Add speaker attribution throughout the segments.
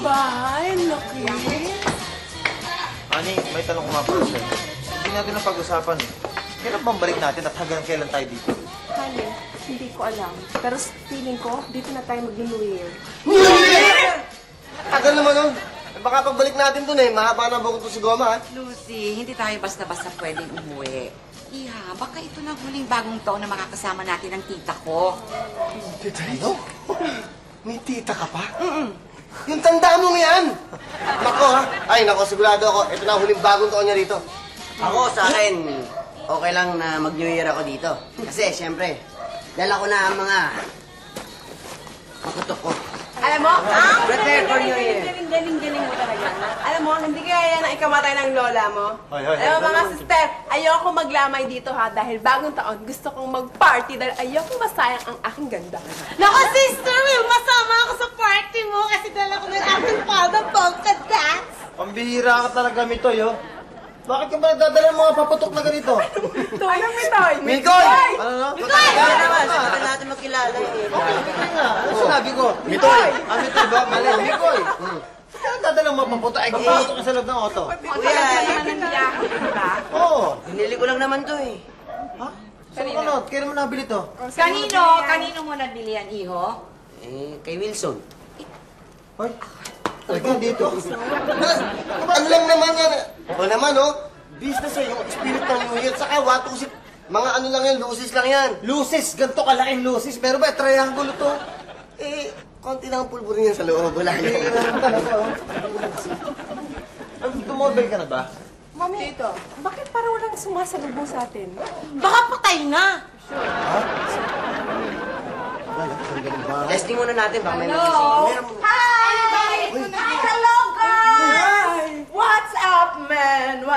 Speaker 1: bahay. Laki.
Speaker 2: Ani, may tanong ko pala sa'yo. Hindi natin ang pag-usapan eh. Kailan bang balik natin at hanggang kailan tayo dito?
Speaker 1: Honey, hindi ko alam. Pero feeling ko, dito na tayo mag-New Year.
Speaker 3: Tagal naman nun. Eh, Baka pagbalik natin dun eh, mahaba na bukod to si Goma ha.
Speaker 4: Lucy, hindi tayo basta-basta pwedeng umuwi. Iha, baka ito na huling bagong taon na makakasama natin ang tita ko.
Speaker 3: Tita Rito? May tita ka pa? Yung tanda mong yan! Nako ha? Ay, nako, sigurado ako. Ito na ang huling bagong taon niya rito.
Speaker 5: Ako, sa akin, okay lang na mag-New Year ako dito. Kasi, siyempre, dala ko na ang mga makutok ko.
Speaker 1: Alam mo, ang
Speaker 5: Prepare for New Year.
Speaker 1: galing-galing mo talaga. Alam mo, hindi kaya yan ang ikamatay ng lola mo.
Speaker 2: Hoy, hoy,
Speaker 1: Alam mo,
Speaker 2: hoy.
Speaker 1: mga sister, ayoko maglamay dito ha dahil bagong taon gusto kong mag-party dahil ayoko masayang ang aking ganda.
Speaker 6: Nako, sister, will masama ako sa party mo kasi dala ko ng father polka dance.
Speaker 2: Pambihira ka talaga, Mitoy, oh. Bakit ka ba nagdadala ng mga paputok na ganito?
Speaker 1: Anong mitoy?
Speaker 3: Mikoy!
Speaker 2: Ano na?
Speaker 5: Kaya naman, sa natin magkilala eh.
Speaker 2: Mitoy nga. Ano sinabi ko? Mitoy! Ah, Mitoy ba? Mali, Mikoy. Bakit ka nagdadala ng mga paputok? Ay, paputok ka sa loob ng auto.
Speaker 5: Kuya,
Speaker 2: Oo.
Speaker 5: binili ko lang naman to eh.
Speaker 2: Ha? Saan ka na? Kailan mo nabili to?
Speaker 4: Kanino? Kanino mo nabili yan, iho?
Speaker 5: Eh, kay Wilson.
Speaker 2: Hoy. Halika dito.
Speaker 3: ano lang naman yan? O naman oh, business eh, yung spirit ng New Year. Saka watusip, mga ano lang yan, lucis lang yan.
Speaker 2: Lucis, ganito kalaking lucis. Pero ba, triangle to?
Speaker 3: Eh, konti lang ang pulburin yan sa loob. Wala yan.
Speaker 2: Talaga, tumobile ka na ba?
Speaker 1: Mami, dito. Bakit parang walang sumasalubong sa atin?
Speaker 6: Baka patay na.
Speaker 5: Testing muna natin, baka may magising. Meron.
Speaker 6: Hi!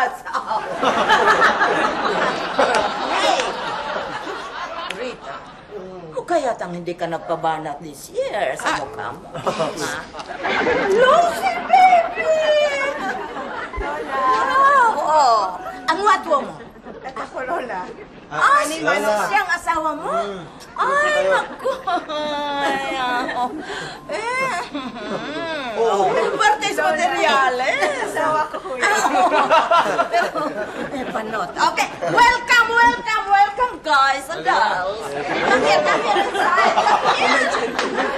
Speaker 1: What's up?
Speaker 4: Rita, o kaya tang hindi ka nagpabanat this year sa mukha mo? Ha?
Speaker 6: Lucy, baby! Oo. Ang watwa mo?
Speaker 1: Ito ko, Lola.
Speaker 6: Ah, si
Speaker 2: Lola.
Speaker 6: Manong siyang asawa mo? Ay, naku. Ay, ako. Eh,
Speaker 1: Oh. El
Speaker 6: ¿eh? Welcome, welcome, welcome, guys and girls.